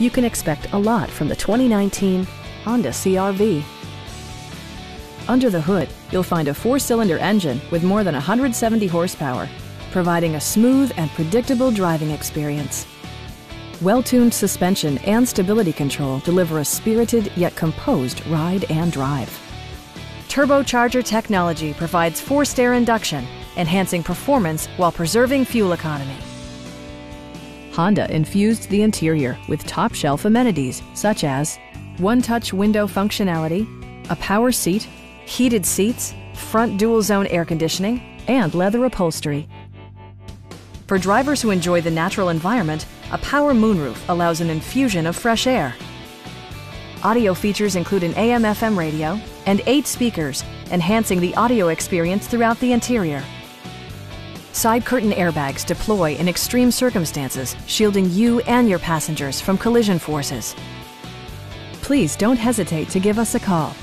you can expect a lot from the 2019 Honda CRV. Under the hood, you'll find a four-cylinder engine with more than 170 horsepower, providing a smooth and predictable driving experience. Well-tuned suspension and stability control deliver a spirited yet composed ride and drive. Turbocharger technology provides forced air induction, enhancing performance while preserving fuel economy. Honda infused the interior with top-shelf amenities such as one-touch window functionality, a power seat, heated seats, front dual-zone air conditioning, and leather upholstery. For drivers who enjoy the natural environment, a power moonroof allows an infusion of fresh air. Audio features include an AM-FM radio and eight speakers, enhancing the audio experience throughout the interior. Side curtain airbags deploy in extreme circumstances, shielding you and your passengers from collision forces. Please don't hesitate to give us a call